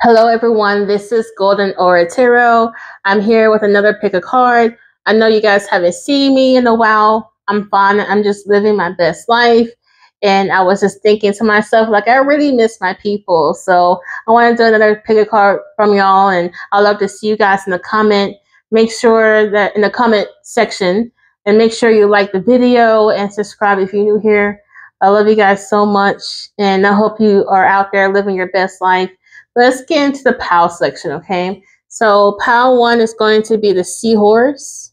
Hello, everyone. This is Golden Aura. I'm here with another pick a card. I know you guys haven't seen me in a while. I'm fine. I'm just living my best life. And I was just thinking to myself, like, I really miss my people. So I want to do another pick a card from y'all. And i love to see you guys in the comment. Make sure that in the comment section and make sure you like the video and subscribe if you're new here. I love you guys so much. And I hope you are out there living your best life Let's get into the POW section, okay? So POW 1 is going to be the seahorse.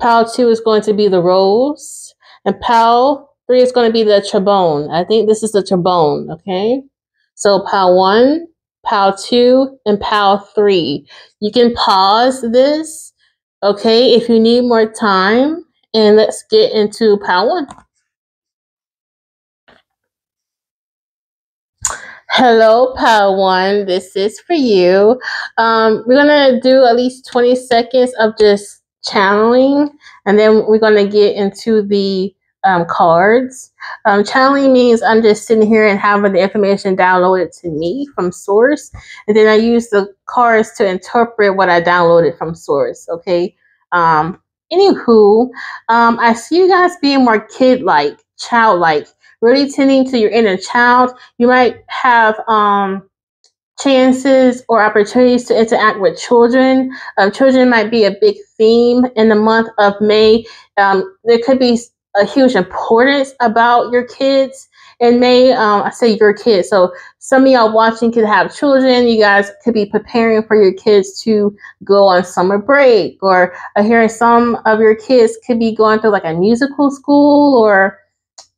POW 2 is going to be the rose. And POW 3 is going to be the trombone. I think this is the trombone, okay? So POW 1, POW 2, and POW 3. You can pause this, okay, if you need more time. And let's get into POW 1. Hello, POW One. This is for you. Um, we're gonna do at least 20 seconds of just channeling, and then we're gonna get into the um, cards. Um, channeling means I'm just sitting here and having the information downloaded to me from source, and then I use the cards to interpret what I downloaded from source. Okay. Um, anywho, um, I see you guys being more kid-like, childlike really tending to your inner child. You might have um, chances or opportunities to interact with children. Um, children might be a big theme in the month of May. Um, there could be a huge importance about your kids in May. Um, I say your kids. So some of y'all watching could have children. You guys could be preparing for your kids to go on summer break, or uh, hearing some of your kids could be going through like a musical school or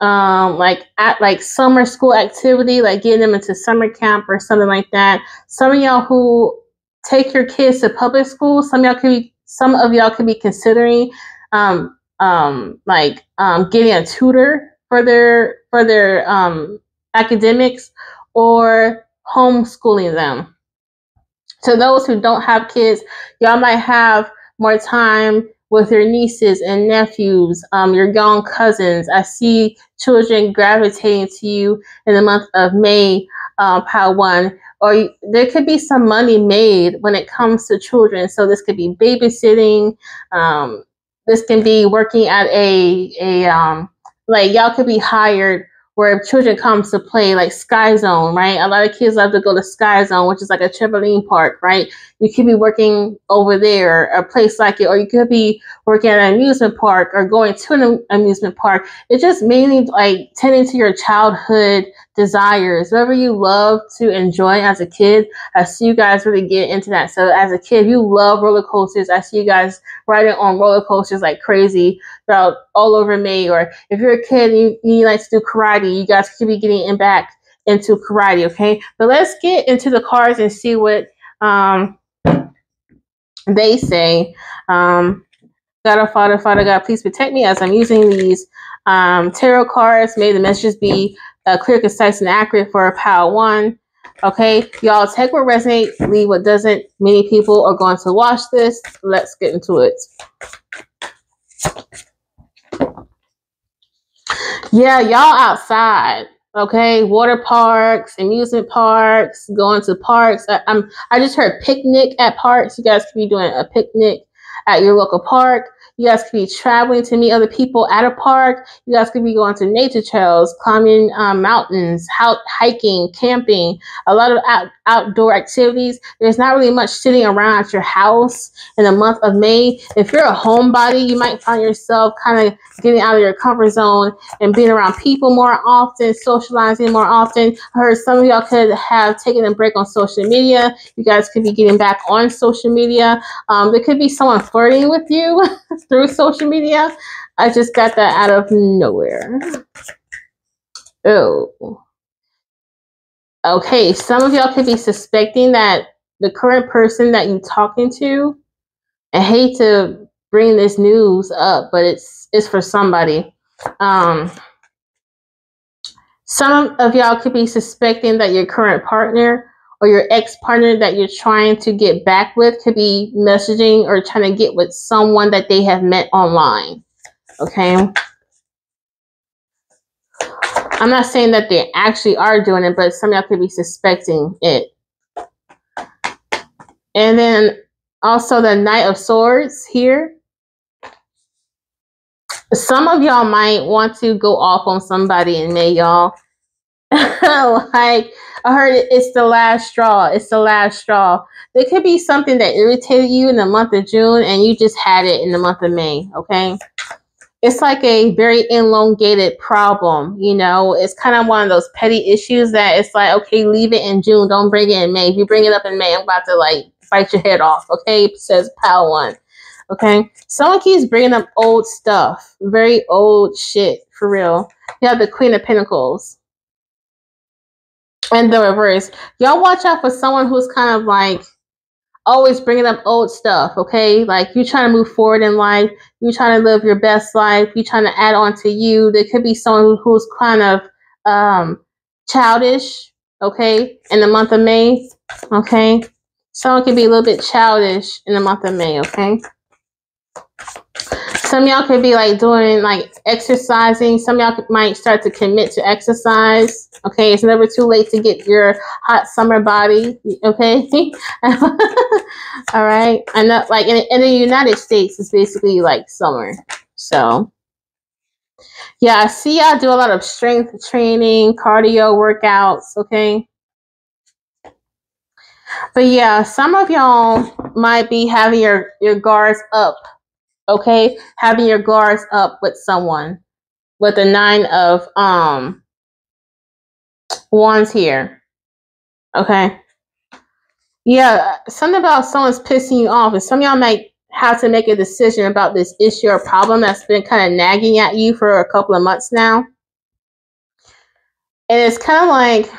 um, like at like summer school activity, like getting them into summer camp or something like that. Some of y'all who take your kids to public school, some y'all could be, some of y'all could be considering um, um, like um, getting a tutor for their for their um, academics or homeschooling them. To those who don't have kids, y'all might have more time with your nieces and nephews, um, your young cousins. I see children gravitating to you in the month of May, uh, one. Or there could be some money made when it comes to children. So this could be babysitting. Um, this can be working at a a um, like y'all could be hired where children come to play like Sky Zone, right? A lot of kids love to go to Sky Zone, which is like a trampoline park, right? You could be working over there, a place like it, or you could be working at an amusement park or going to an amusement park. It's just mainly like tending to your childhood desires, whatever you love to enjoy as a kid. I see you guys really get into that. So as a kid, you love roller coasters. I see you guys riding on roller coasters like crazy throughout all over May. Or if you're a kid and you, you like to do karate, you guys could be getting in back into karate. Okay, but let's get into the cards and see what um, they say. Um, God, our Father, Father God, please protect me as I'm using these um, tarot cards. May the messages be uh, clear, concise, and accurate for a POW one. Okay, y'all take what resonates, leave what doesn't. Many people are going to watch this. Let's get into it. Yeah, y'all outside. Okay, water parks, amusement parks, going to parks. I, am I just heard picnic at parks. You guys could be doing a picnic at your local park. You guys could be traveling to meet other people at a park. You guys could be going to nature trails, climbing um, mountains, hiking, camping, a lot of out- outdoor activities. There's not really much sitting around at your house in the month of May. If you're a homebody, you might find yourself kind of getting out of your comfort zone and being around people more often, socializing more often. I heard some of y'all could have taken a break on social media. You guys could be getting back on social media. Um, there could be someone flirting with you. through social media. I just got that out of nowhere. Oh. Okay, some of y'all could be suspecting that the current person that you're talking to, I hate to bring this news up, but it's it's for somebody. Um, some of y'all could be suspecting that your current partner or your ex partner that you're trying to get back with could be messaging or trying to get with someone that they have met online. Okay. I'm not saying that they actually are doing it, but some of y'all could be suspecting it. And then also the Knight of Swords here. Some of y'all might want to go off on somebody in May, y'all. like I heard it's the last straw. It's the last straw. There could be something that irritated you in the month of June and you just had it in the month of May, okay? It's like a very elongated problem, you know? It's kind of one of those petty issues that it's like, okay, leave it in June. Don't bring it in May. If you bring it up in May, I'm about to like fight your head off, okay? says Pal 1. Okay? Someone keeps bringing up old stuff. Very old shit, for real. You have the Queen of Pentacles and the reverse. Y'all watch out for someone who's kind of like always bringing up old stuff, okay? Like you're trying to move forward in life, you're trying to live your best life, you're trying to add on to you. There could be someone who's kind of um, childish, okay, in the month of May, okay? Someone can be a little bit childish in the month of May, okay? Some y'all could be like doing like exercising. Some y'all might start to commit to exercise. Okay, it's never too late to get your hot summer body. Okay, all right. I know, like in, in the United States, it's basically like summer. So, yeah, I see y'all do a lot of strength training, cardio workouts. Okay. But yeah, some of y'all might be having your, your guards up okay? Having your guards up with someone with the nine of um wands here okay? Yeah something about someone's pissing you off and some y'all might have to make a decision about this issue or problem that's been kind of nagging at you for a couple of months now. And it's kind of like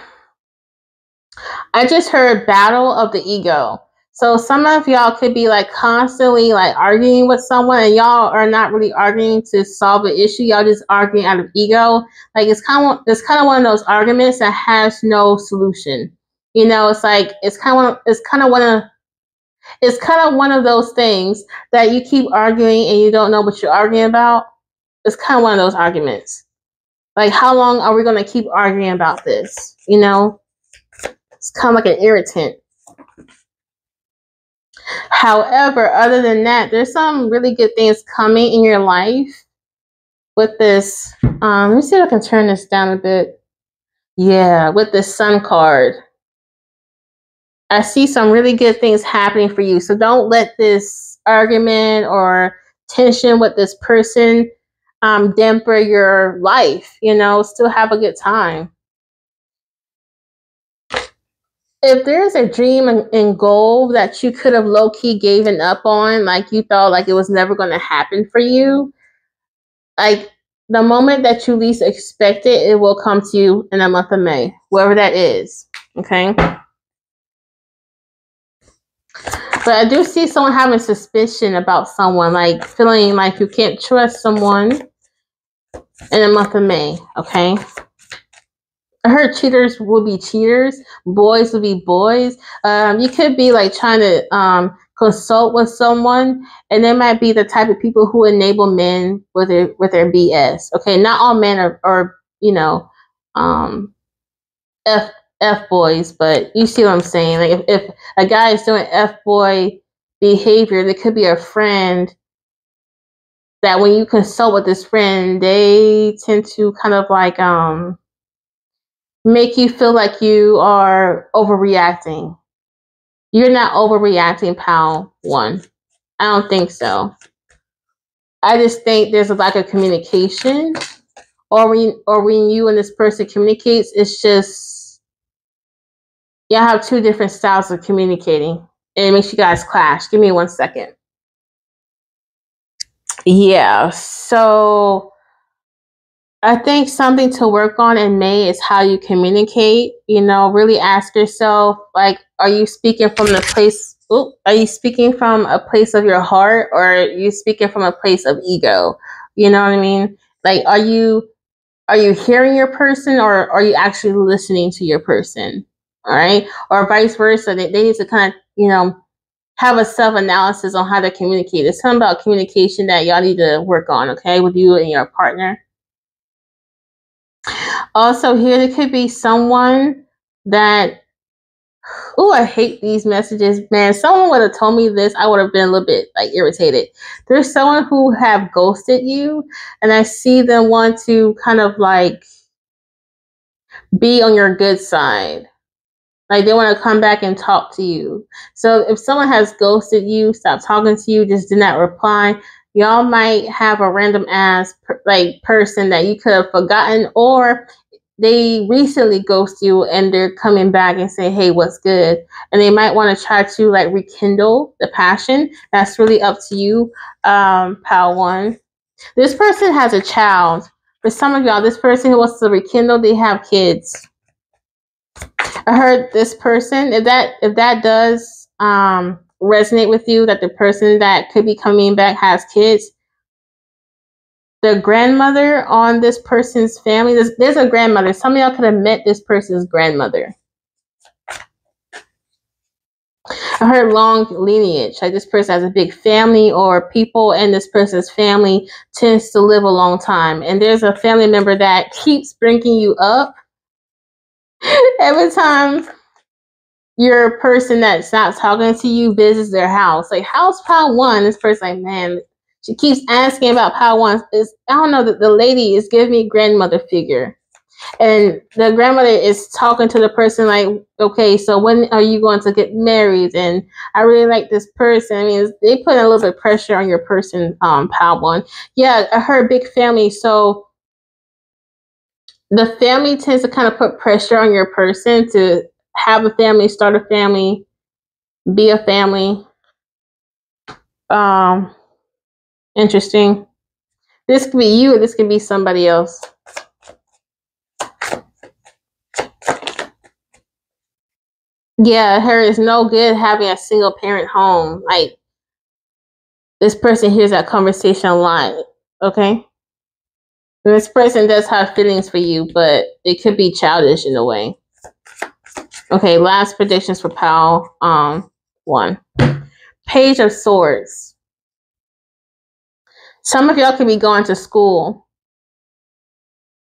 i just heard battle of the ego so some of y'all could be like constantly like arguing with someone and y'all are not really arguing to solve an issue. Y'all just arguing out of ego. Like it's kind of it's kind of one of those arguments that has no solution. You know, it's like it's kind of it's kind of one of it's kind of one of those things that you keep arguing and you don't know what you're arguing about. It's kind of one of those arguments. Like how long are we going to keep arguing about this? You know? It's kind of like an irritant. However, other than that, there's some really good things coming in your life with this. Um, let me see if I can turn this down a bit. Yeah, with this sun card. I see some really good things happening for you. So don't let this argument or tension with this person um, damper your life. You know, still have a good time. If there's a dream and, goal that you could have low key given up on, like you thought like it was never going to happen for you, like the moment that you least expect it, it will come to you in the month of May, wherever that is. Okay. But I do see someone having suspicion about someone, like feeling like you can't trust someone in the month of May. Okay. I heard cheaters will be cheaters, boys will be boys. Um, you could be like trying to um, consult with someone, and they might be the type of people who enable men with their with their BS. Okay, not all men are, are you know, um, f f boys, but you see what I'm saying. Like if, if a guy is doing f boy behavior, there could be a friend that when you consult with this friend, they tend to kind of like um make you feel like you are overreacting. You're not overreacting, pal one. I don't think so. I just think there's a lack of communication. Or when or when you and this person communicates, it's just y'all have two different styles of communicating. And it makes you guys clash. Give me one second. Yeah, so I think something to work on in May is how you communicate. You know, really ask yourself, like, are you speaking from the place? Ooh, are you speaking from a place of your heart, or are you speaking from a place of ego? You know what I mean? Like, are you are you hearing your person, or are you actually listening to your person? All right, or vice versa. They, they need to kind of, you know, have a self analysis on how to communicate. It's something about communication that y'all need to work on. Okay, with you and your partner. Also, here there could be someone that Oh, I hate these messages, man. Someone would have told me this, I would have been a little bit like irritated. There's someone who have ghosted you, and I see them want to kind of like be on your good side. Like they want to come back and talk to you. So if someone has ghosted you, stopped talking to you, just did not reply, y'all might have a random ass like person that you could have forgotten or they recently ghost you and they're coming back and say, hey, what's good? And they might want to try to like rekindle the passion. That's really up to you, um, pal one. This person has a child. For some of y'all, this person who wants to rekindle, they have kids. I heard this person, if that if that does um resonate with you, that the person that could be coming back has kids, the grandmother on this person's family. There's, there's a grandmother. Some of y'all could have met this person's grandmother. I heard long lineage, like this person has a big family, or people in this person's family tends to live a long time. And there's a family member that keeps bringing you up every time your person that's not talking to you visits their house. Like, house pile one, this person, like, man, she keeps asking about how one is. I don't know that the lady is giving me grandmother figure, and the grandmother is talking to the person like, okay, so when are you going to get married? And I really like this person. I mean, they put a little bit of pressure on your person, um, one. Yeah, her big family, so the family tends to kind of put pressure on your person to have a family, start a family, be a family. Um, Interesting. This could be you or this could be somebody else. Yeah, her is no good having a single parent home. Like this person hears that conversation a lot. Okay. This person does have feelings for you, but it could be childish in a way. Okay, last predictions for Pal um one. Page of Swords. Some of y'all could be going to school.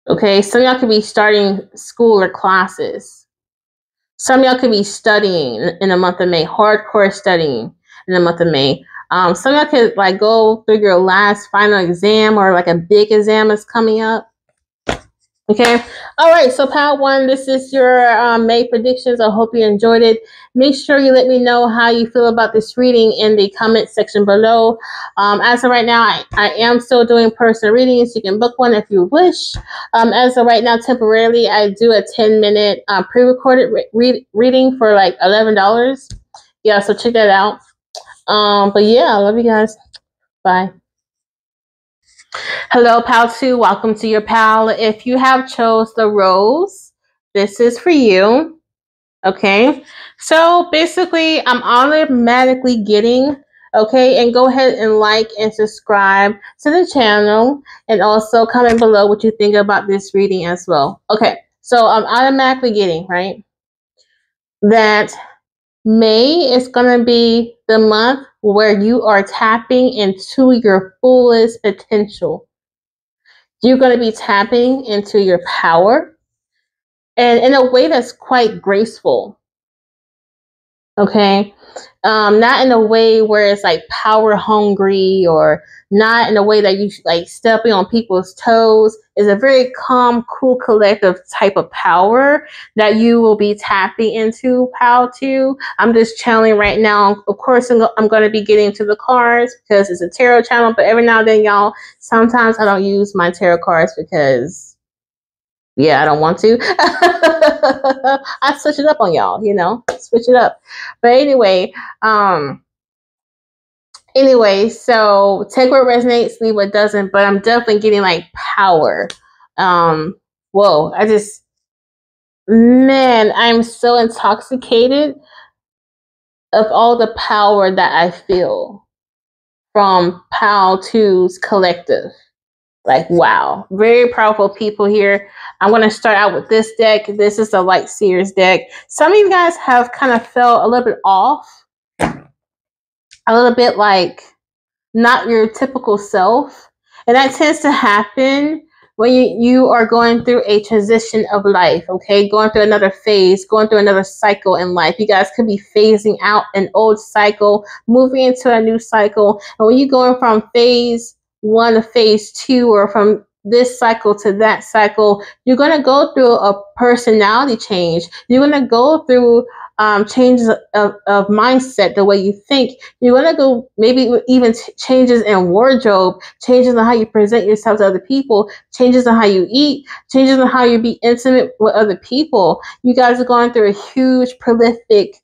Okay, some y'all could be starting school or classes. Some of y'all could be studying in the month of May, hardcore studying in the month of May. Um, some of y'all could like go through your last final exam or like a big exam is coming up. Okay. All right. So, Pal One, this is your um, May predictions. I hope you enjoyed it. Make sure you let me know how you feel about this reading in the comment section below. Um, as of right now, I, I am still doing personal readings. You can book one if you wish. Um, as of right now, temporarily, I do a 10 minute uh, pre recorded re- read- reading for like $11. Yeah. So, check that out. Um, but yeah, I love you guys. Bye. Hello, pal two. Welcome to your pal. If you have chose the rose, this is for you. Okay. So basically, I'm automatically getting okay and go ahead and like and subscribe to the channel and also comment below what you think about this reading as well okay so i'm automatically getting right that may is going to be the month where you are tapping into your fullest potential. You're going to be tapping into your power and in a way that's quite graceful. Okay um, not in a way where it's like power hungry or not in a way that you like stepping on people's toes. Is a very calm, cool, collective type of power that you will be tapping into. Pow to. I'm just channeling right now. Of course, I'm, I'm going to be getting to the cards because it's a tarot channel. But every now and then, y'all, sometimes I don't use my tarot cards because yeah, I don't want to. I switch it up on y'all, you know, switch it up. But anyway, um, anyway, so take what resonates, leave what doesn't. But I'm definitely getting like power. Um, whoa, I just, man, I'm so intoxicated of all the power that I feel from PAL 2's collective. Like, wow, very powerful people here. I'm going to start out with this deck. This is the Light Seers deck. Some of you guys have kind of felt a little bit off, a little bit like not your typical self. And that tends to happen when you, you are going through a transition of life, okay, going through another phase, going through another cycle in life. You guys could be phasing out an old cycle, moving into a new cycle. And when you're going from phase one to phase two, or from this cycle to that cycle, you're going to go through a personality change. You're going to go through um, changes of, of mindset, the way you think. You're going to go maybe even t- changes in wardrobe, changes in how you present yourself to other people, changes in how you eat, changes in how you be intimate with other people. You guys are going through a huge, prolific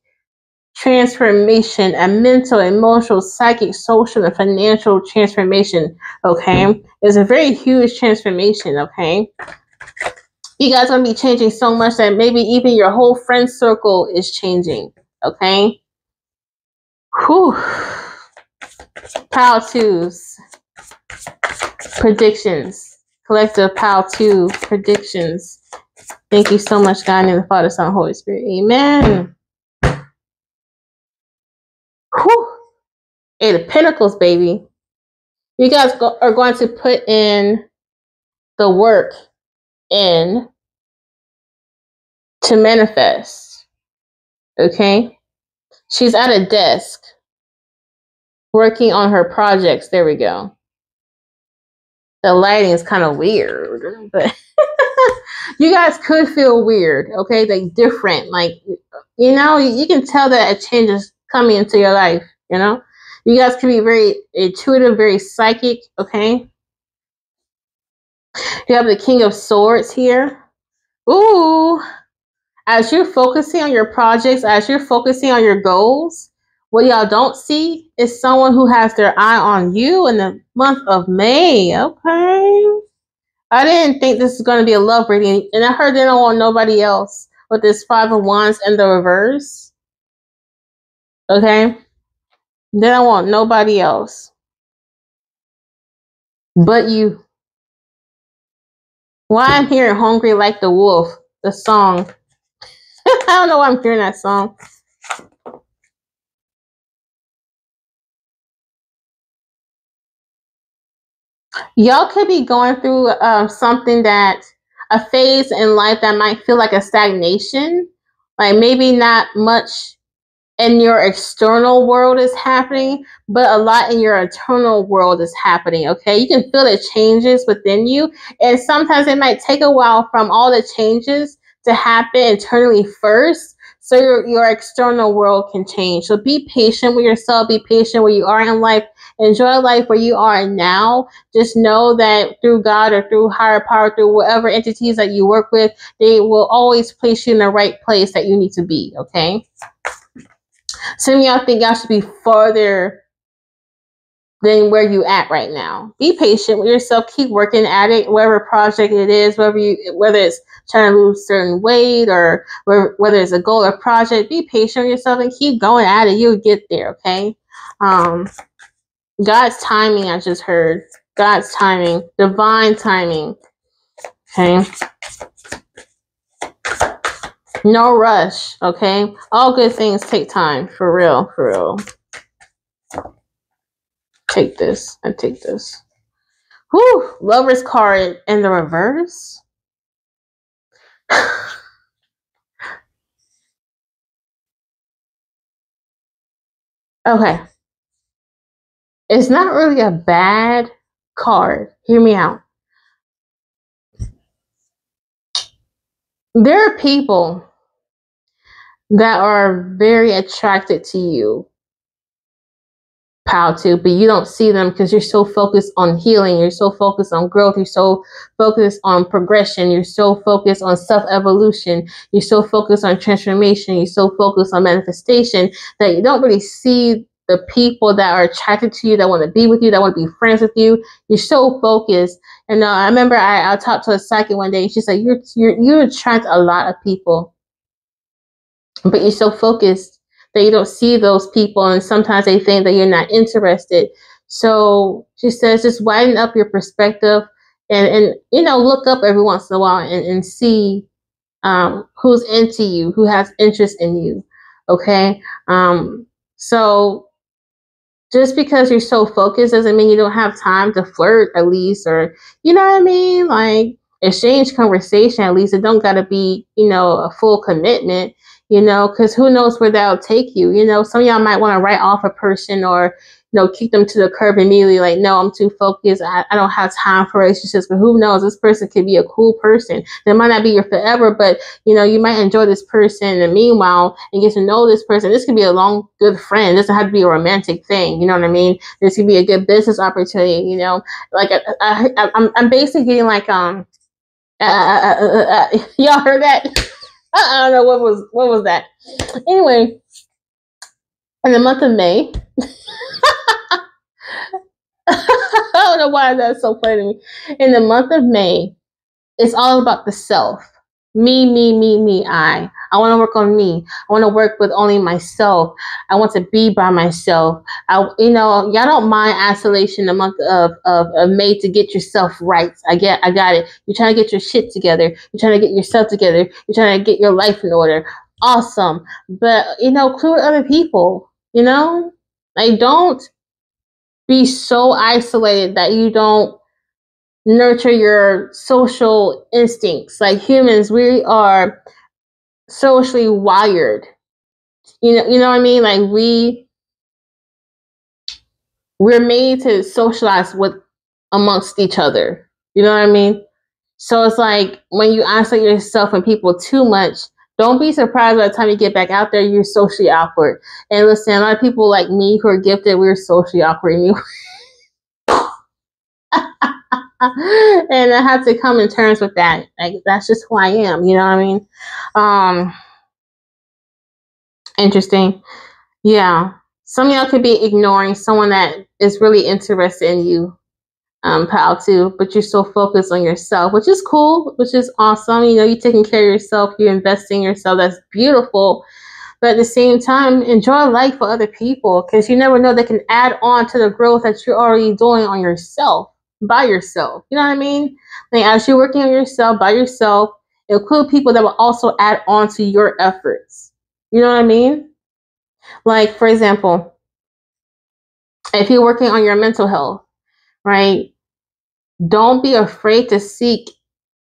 transformation, a mental, emotional, psychic, social, and financial transformation. Okay. It's a very huge transformation. Okay you guys are gonna be changing so much that maybe even your whole friend circle is changing. Okay. Whew. Pile twos. Predictions. Collective pile two predictions. Thank you so much, God, in the Father, Son, Holy Spirit. Amen. Whew. Eight of Pentacles, baby. You guys go- are going to put in the work in to manifest. Okay? She's at a desk working on her projects. There we go. The lighting is kind of weird, but you guys could feel weird, okay? Like different. Like, you know, you can tell that a change is coming into your life, you know? You guys can be very intuitive, very psychic, okay? You have the King of Swords here. Ooh, as you're focusing on your projects, as you're focusing on your goals, what y'all don't see is someone who has their eye on you in the month of May. Okay. I didn't think this is going to be a love reading, and I heard they don't want nobody else with this Five of Wands and the reverse. Okay. They don't want nobody else but you. Why I'm hearing Hungry Like the Wolf, the song. I don't know why I'm hearing that song. Y'all could be going through uh, something that a phase in life that might feel like a stagnation, like maybe not much in your external world is happening, but a lot in your internal world is happening. Okay, you can feel the changes within you, and sometimes it might take a while from all the changes to happen internally first so your, your external world can change. So be patient with yourself be patient where you are in life. Enjoy life where you are now. Just know that through god or through higher power through whatever entities that you work with they will always place you in the right place that you need to be okay some of y'all think y'all should be farther than where you at right now. Be patient with yourself. Keep working at it, whatever project it is, whether you whether it's trying to lose certain weight or whether it's a goal or project. Be patient with yourself and keep going at it. You'll get there. Okay. Um, God's timing. I just heard God's timing, divine timing. Okay. No rush. Okay. All good things take time. For real. For real take this and take this. Whew, lover's card in the reverse. okay. It's not really a bad card. Hear me out. There are people that are very attracted to you how to, but you don't see them because you're so focused on healing, you're so focused on growth, you're so focused on progression, you're so focused on self evolution, you're so focused on transformation, you're so focused on manifestation that you don't really see the people that are attracted to you, that want to be with you, that want to be friends with you. You're so focused. And uh, I remember I, I talked to a psychic one day, and she said, "You're you're you attract a lot of people, but you're so focused that you don't see those people and sometimes they think that you're not interested. So she says just widen up your perspective and, and you know, look up every once in a while and, and see um, who's into you, who has interest in you. Okay. Um, so just because you're so focused doesn't mean you don't have time to flirt at least or you know what I mean? Like exchange conversation at least. It don't gotta be, you know, a full commitment, you know, because who knows where that'll take you. You know, some of y'all might want to write off a person or you know, kick them to the curb immediately. Like, no, I'm too focused. I, I don't have time for relationships. But who knows? This person could be a cool person. They might not be your forever, but you know, you might enjoy this person. And meanwhile, and get to know this person. This could be a long, good friend. This doesn't have to be a romantic thing. You know what I mean? This could be a good business opportunity. You know, like I, I, I, I'm, I'm basically getting like um, uh, uh, uh, uh y'all heard that? I don't know what was what was that. Anyway, in the month of May. I don't know why that's so funny to me. In the month of May, it's all about the self. Me, me, me, me, I. I want to work on me. I want to work with only myself. I want to be by myself. I, you know, y'all don't mind isolation the month of, of, of May to get yourself right. I get, I got it. You're trying to get your shit together. You're trying to get yourself together. You're trying to get your life in order. Awesome. But, you know, clue other people, you know, like don't be so isolated that you don't nurture your social instincts. Like humans, we are socially wired. You know, you know what I mean? Like we we're made to socialize with amongst each other. You know what I mean? So it's like when you isolate yourself and people too much, don't be surprised by the time you get back out there, you're socially awkward. And listen, a lot of people like me who are gifted, we're socially awkward anyway. and I have to come in terms with that. Like that's just who I am, you know what I mean? Um interesting. Yeah. Some y'all could be ignoring someone that is really interested in you um, pal too, but you're so focused on yourself, which is cool, which is awesome. You know, you're taking care of yourself, you're investing in yourself. That's beautiful. But at the same time, enjoy life for other people because you never know they can add on to the growth that you're already doing on yourself, by yourself. You know what I mean? Like as you're working on yourself by yourself, include people that will also add on to your efforts. You know what I mean? Like, for example, if you're working on your mental health, right? Don't be afraid to seek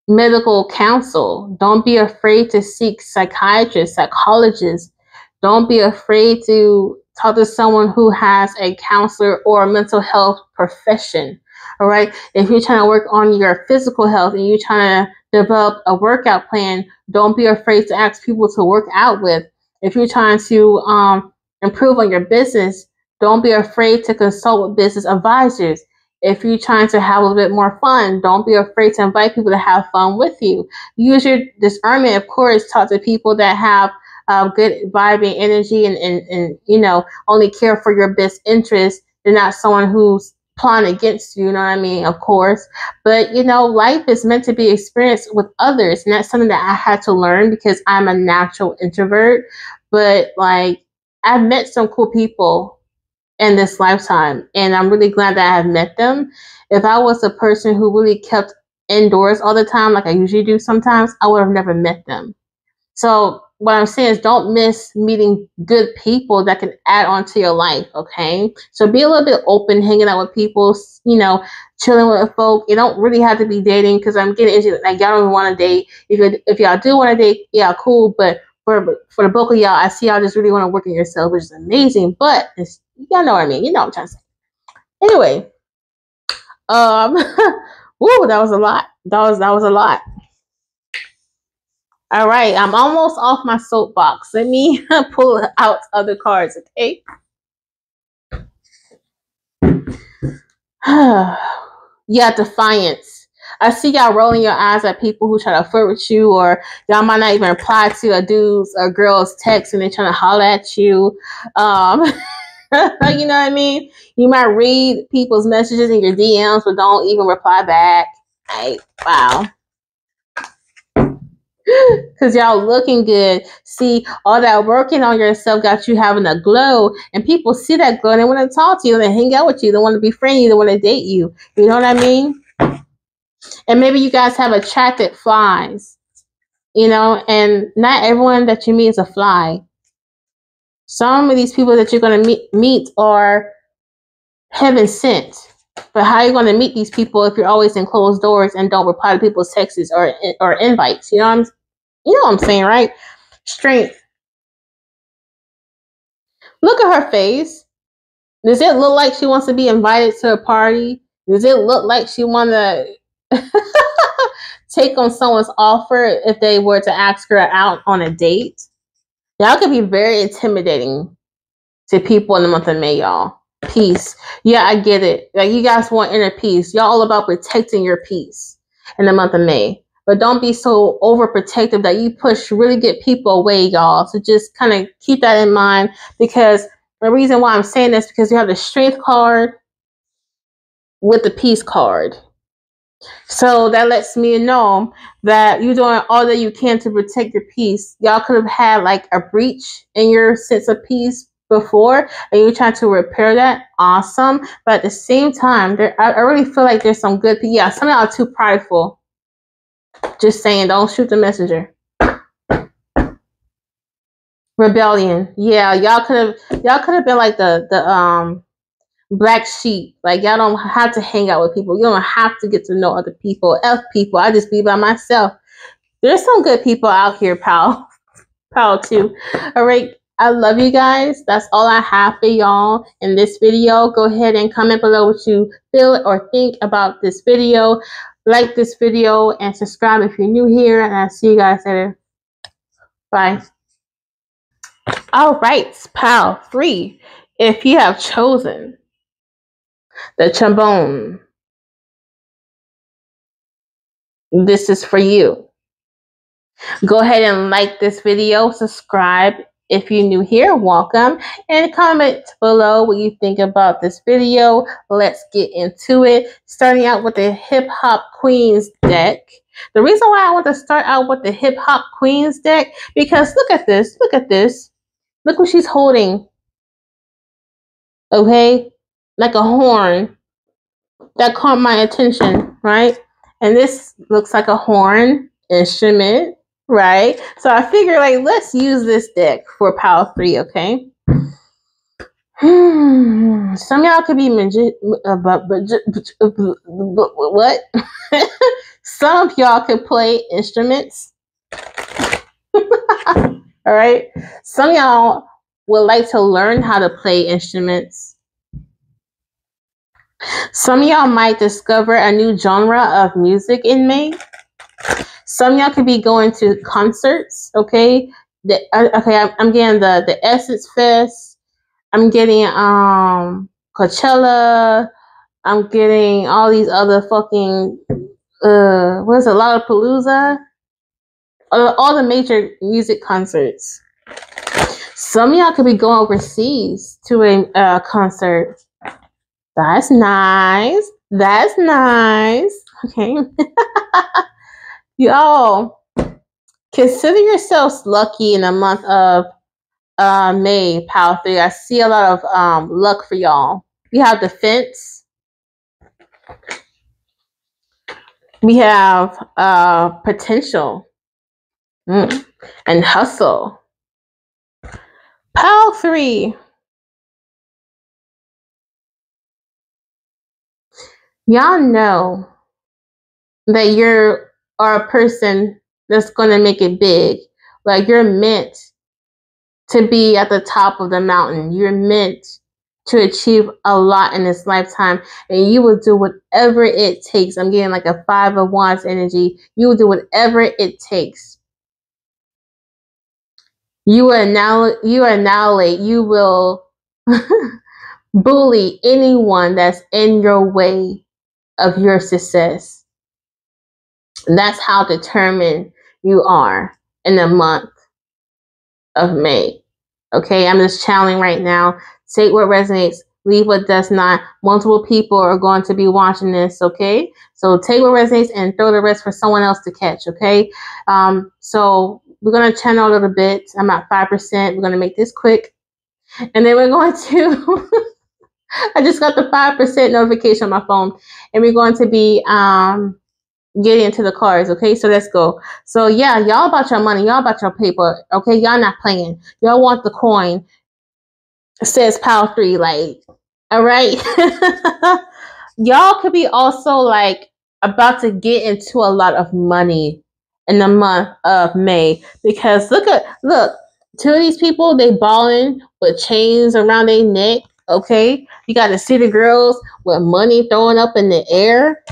medical counsel. Don't be afraid to seek psychiatrists, psychologists. Don't be afraid to talk to someone who has a counselor or a mental health profession. All right. If you're trying to work on your physical health and you're trying to develop a workout plan, don't be afraid to ask people to work out with. If you're trying to um, improve on your business, don't be afraid to consult with business advisors. If you're trying to have a little bit more fun, don't be afraid to invite people to have fun with you. Use your discernment, of course, talk to people that have uh, good vibing energy and, and, and, you know, only care for your best interest. They're not someone who's plotting against you, you know what I mean? Of course. But, you know, life is meant to be experienced with others. And that's something that I had to learn because I'm a natural introvert. But, like, I've met some cool people in this lifetime. And I'm really glad that I have met them. If I was a person who really kept indoors all the time, like I usually do sometimes, I would have never met them. So what I'm saying is don't miss meeting good people that can add on to your life, okay? So be a little bit open, hanging out with people, you know, chilling with folk. You don't really have to be dating because I'm getting into like y'all don't want to date. If you if y'all do want to date, yeah, cool. But for for the bulk of y'all, I see y'all just really want to work on yourself, which is amazing. But y'all know what I mean. You know what I'm trying to say. Anyway, um, woo, that was a lot. That was that was a lot. All right, I'm almost off my soapbox. Let me pull out other cards, okay? yeah, defiance. I see y'all rolling your eyes at people who try to flirt with you, or y'all might not even reply to a dude's or girl's text and they're trying to holler at you. Um, you know what I mean? You might read people's messages in your DMs, but don't even reply back. Like, wow. Cause y'all looking good. See, all that working on yourself got you having a glow, and people see that glow and they want to talk to you, they hang out with you, they want to be friendly, they want to date you. You know what I mean? And maybe you guys have attracted flies, you know, and not everyone that you meet is a fly. Some of these people that you're going to meet, meet are heaven sent. But how are you going to meet these people if you're always in closed doors and don't reply to people's texts or or invites? You know what I'm, you know what I'm saying, right? Strength. Look at her face. Does it look like she wants to be invited to a party? Does it look like she want to take on someone's offer if they were to ask her out on a date? Y'all could be very intimidating to people in the month of May, y'all. Peace. Yeah, I get it. Like you guys want inner peace. Y'all all about protecting your peace in the month of May. But don't be so overprotective that you push really get people away, y'all. So just kind of keep that in mind because the reason why I'm saying this because you have the strength card with the peace card. So that lets me know that you're doing all that you can to protect your peace. Y'all could have had like a breach in your sense of peace before and you're trying to repair that. Awesome. But at the same time, there I, I really feel like there's some good. Yeah, some of y'all are too prideful. Just saying, don't shoot the messenger. Rebellion. Yeah, y'all could have y'all could have been like the the um black sheep. Like y'all don't have to hang out with people. You don't have to get to know other people. F people. I just be by myself. There's some good people out here, pal. Pal too. All right. I love you guys. That's all I have for y'all in this video. Go ahead and comment below what you feel or think about this video. Like this video and subscribe if you're new here. And I'll see you guys later. Bye. All right, pal. Three. If you have chosen the trombone. This is for you. Go ahead and like this video, subscribe if you're new here, welcome, and comment below what you think about this video. Let's get into it. Starting out with the Hip Hop Queens deck. The reason why I want to start out with the Hip Hop Queens deck, because look at this, look at this. Look what she's holding. Okay? like a horn that caught my attention, right? And this looks like a horn instrument, right? So I figure like let's use this deck for power three, okay? Some y'all could be magi- uh, but, but, but, what? Some of y'all could play instruments. All right. Some y'all would like to learn how to play instruments. Some y'all might discover a new genre of music in May. Some y'all could be going to concerts, okay? The, uh, okay, I'm, getting the the Essence Fest. I'm getting um Coachella. I'm getting all these other fucking uh what is it, Lollapalooza? Uh, all the major music concerts. Some y'all could be going overseas to a uh, concert. That's nice. That's nice. Okay. Y'all, consider yourselves lucky in the month of uh, May, Power 3. I see a lot of um, luck for y'all. We have defense. We have uh, potential mm. and hustle. Power 3. y'all know that you're are a person that's going to make it big. Like you're meant to be at the top of the mountain. You're meant to achieve a lot in this lifetime and you will do whatever it takes. I'm getting like a five of wands energy. You will do whatever it takes. You will annihilate, you annihilate, you will bully anyone that's in your way of your success. That's how determined you are in the month of May. Okay, I'm just channeling right now. Take what resonates, leave what does not. Multiple people are going to be watching this, okay? So take what resonates and throw the rest for someone else to catch, okay? Um, so we're going to channel a little bit. I'm at 5%. We're going to make this quick. And then we're going to I just got the 5% notification on my phone. And we're going to be um, getting into the cards. Okay, so let's go. So yeah, y'all about your money. Y'all about your paper. Okay, y'all not playing. Y'all want the coin. It says power three. Like, All right. Y'all could be also like about to get into a lot of money in the month of May because look at look two of these people they balling with chains around their neck. Okay, you got to see the girls with money throwing up in the air.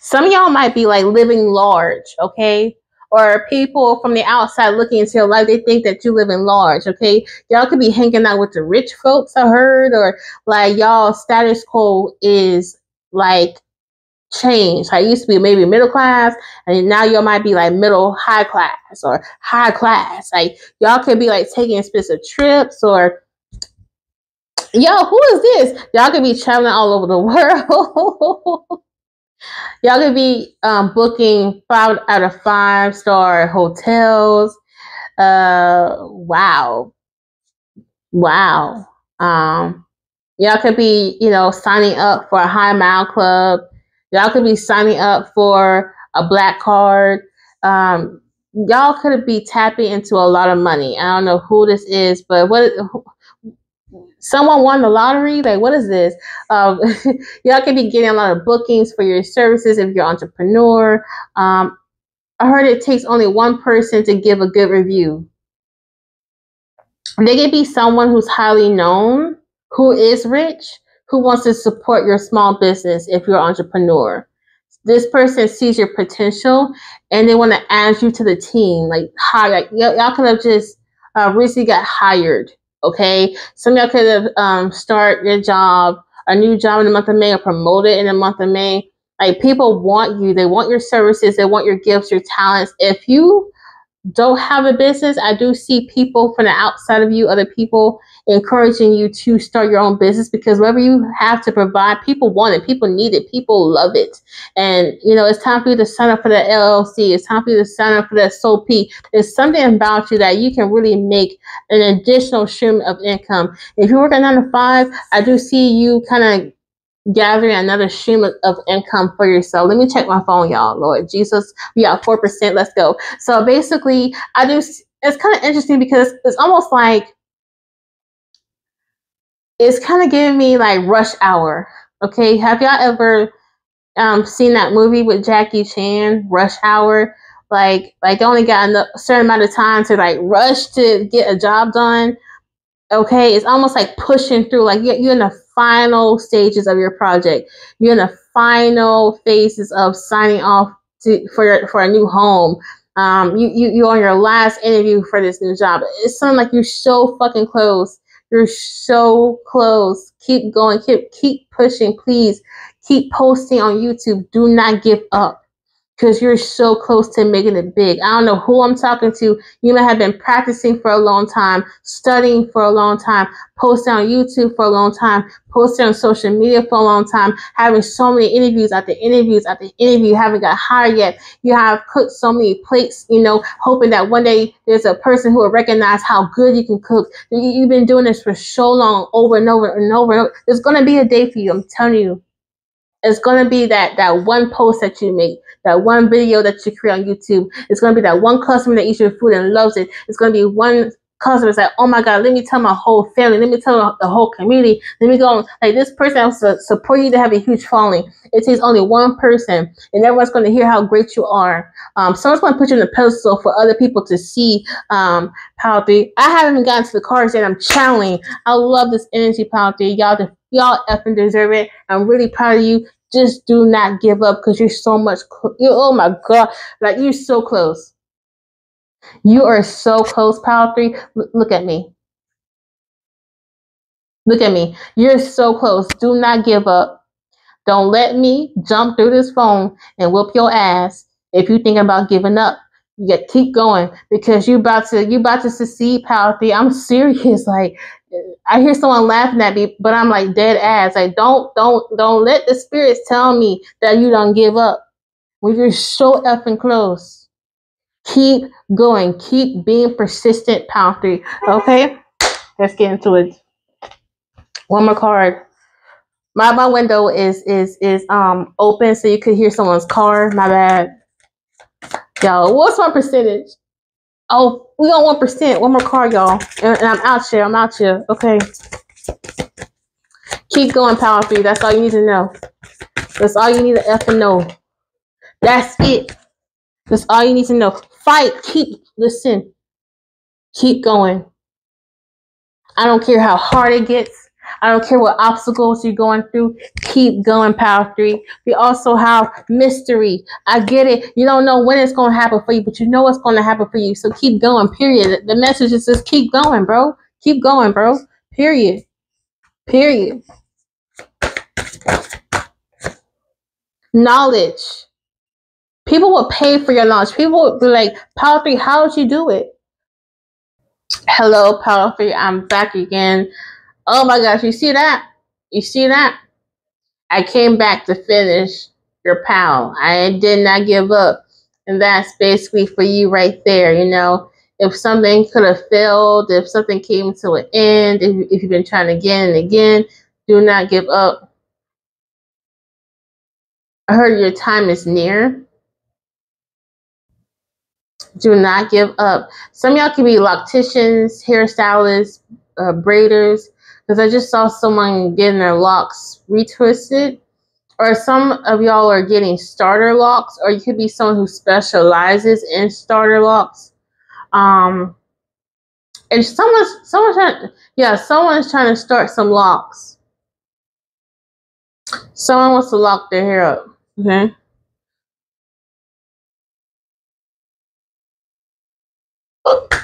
Some of y'all might be like living large. Okay, or people from the outside looking into your life, they think that you live in large, okay? Y'all could be hanging out with the rich folks, I heard, or like y'all status quo is like changed. I used to be maybe middle class, and now y'all might be like middle high class or high class. Like y'all could be like taking expensive trips or yo, who is this? Y'all could be traveling all over the world. Y'all could be um, booking five out of five star hotels. Uh, wow, wow. Um, y'all could be, you know, signing up for a high mile club. Y'all could be signing up for a black card. Um, y'all could be tapping into a lot of money. I don't know who this is, but what someone won the lottery. Like, what is this? Um, y'all could be getting a lot of bookings for your services if you're an entrepreneur. Um, I heard it takes only one person to give a good review. They could be someone who's highly known, who is rich, who wants to support your small business if you're an entrepreneur. This person sees your potential and they want to add you to the team. Like, hire, like y'all could have just uh, recently got hired Okay, some y'all could have um, start your job, a new job in the month of May, or promoted in the month of May. Like people want you, they want your services, they want your gifts, your talents. If you don't have a business, I do see people from the outside of you, other people encouraging you to start your own business because whatever you have to provide, people want it, people need it, people love it. And you know, it's time for you to sign up for the LLC, it's time for you to sign up for the SOP. There's something about you that you can really make an additional stream of income. If you work a nine to five, I do see you kind of gathering another stream of, income for yourself. Let me check my phone, y'all. Lord Jesus, we got 4%. Let's go. So basically, I do, it's kind of interesting because it's almost like, it's kind of giving me like rush hour. Okay. Have y'all ever um, seen that movie with Jackie Chan, Rush Hour? Like, like they only got a certain amount of time to like rush to get a job done. Okay, it's almost like pushing through. Like you're, in the final stages of your project. You're in the final phases of signing off to, for your, for a new home. Um, you you you're on your last interview for this new job. It's something like you're so fucking close. You're so close. Keep going. Keep keep pushing. Please keep posting on YouTube. Do not give up because you're so close to making it big. I don't know who I'm talking to. You may have been practicing for a long time, studying for a long time, posting on YouTube for a long time, posting on social media for a long time, having so many interviews after interviews after interview, you haven't got hired yet. You have cooked so many plates, you know, hoping that one day there's a person who will recognize how good you can cook. You've been doing this for so long, over and over and over and over. There's going to be a day for you. I'm telling you it's going to be that that one post that you make that one video that you create on youtube it's going to be that one customer that eats your food and loves it it's going to be one customer that's like oh my god let me tell my whole family let me tell the whole community let me go like this person has to support you to have a huge following it takes only one person and everyone's going to hear how great you are um, someone's going to put you in a pedestal for other people to see um, Power 3. I haven't even gotten to the cards yet. I'm channeling. I love this energy, Power 3. Y'all, y'all effing deserve it. I'm really proud of you just do not give up because you're so much you oh my god like you're so close. You are so close power three. L- look at me. Look at me. You're so close. Do not give up. Don't let me jump through this phone and whoop your ass if you think about giving up. You keep going because you about to you about to succeed power three. I'm serious. Like I hear someone laughing at me, but I'm like dead ass. Like don't don't don't let the spirits tell me that you don't give up. When you're so effing close. Keep going. Keep being persistent, pound three. Okay? Let's get into it. One more card. My my window is is is um open so you could hear someone's car. My bad. Yo, what's my percentage? Oh, we got one percent. One more card, y'all. And, and I'm out here. I'm out here. Okay. Keep going, power three. That's all you need to know. That's all you need to F and know. That's it. That's all you need to know. Fight. Keep listen. Keep going. I don't care how hard it gets. I don't care what obstacles you're going through. Keep going, Power 3. We also have mystery. I get it. You don't know when it's going to happen for you, but you know what's going to happen for you. So keep going, period. The message is just keep going, bro. Keep going, bro. Period. Period. Knowledge. People will pay for your knowledge. People will be like, Power 3, how did you do it? Hello, Power 3. I'm back again. Oh my gosh, you see that? You see that? I came back to finish your pal. I did not give up. And that's basically for you right there. You know, if something could have failed, if something came to an end, if, if you've been trying again and again, do not give up. I heard your time is near. Do not give up. Some y'all can be locticians, hairstylists, uh, braiders, because I just saw someone getting their locks retwisted. Or some of y'all are getting starter locks, or you could be someone who specializes in starter locks. Um, and someone's someone's trying, yeah, someone's trying to start some locks. Someone wants to lock their hair up. Okay.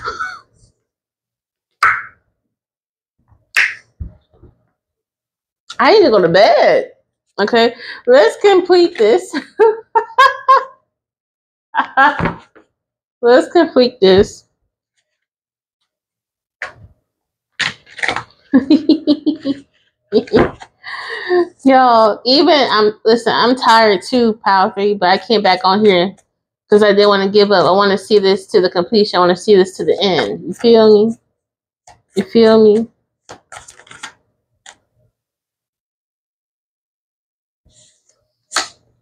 I need to go to bed. Okay, let's complete this. let's complete this. Yo, even I'm listen, I'm tired too, Power Three, but I came back on here because I didn't want to give up. I want to see this to the completion. I want to see this to the end. You feel me? You feel me?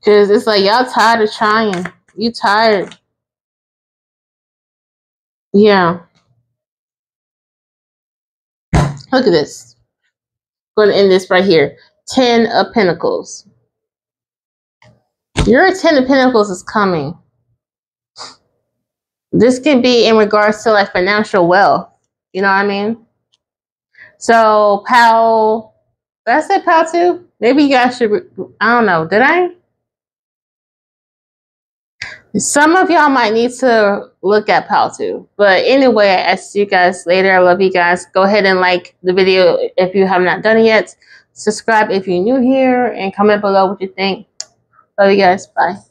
Cause it's like y'all tired of trying. You tired. Yeah. Look at this. going to end this right here. Ten of Pentacles. Your Ten of Pentacles is coming. This can be in regards to like financial wealth. You know what I mean? So, pal, did I say pal too? Maybe you guys should, I don't know. Did I? Some of y'all might need to look at Paltu. But anyway, I see you guys later. I love you guys. Go ahead and like the video if you have not done it yet. Subscribe if you're new here and comment below what you think. Love you guys. Bye.